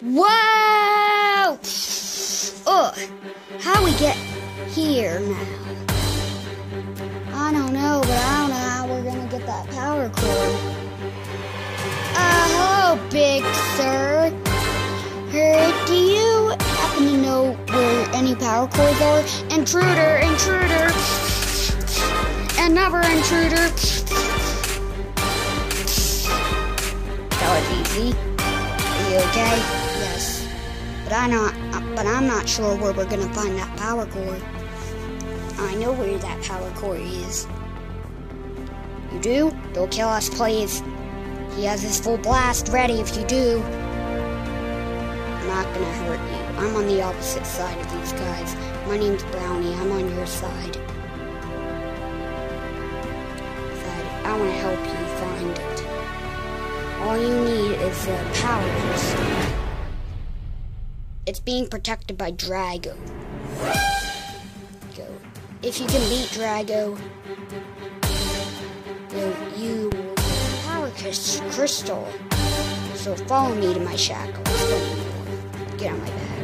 Whoa! Ugh. How we get here now? I don't know, but I don't know how we're gonna get that power cord. Uh, hello, big sir. Hey, do you happen to know where any power cords are? Intruder, intruder. Another intruder. That was easy. Okay? Yes. But I'm not but I'm not sure where we're gonna find that power cord. I know where that power cord is. You do? Don't kill us, please. He has his full blast ready if you do. I'm not gonna hurt you. I'm on the opposite side of these guys. My name's Brownie. I'm on your. Side. All you need is a power crystal. It's being protected by Drago. Go. If you can beat Drago, you will get a power crystal. So follow me to my shackles. Get on my back.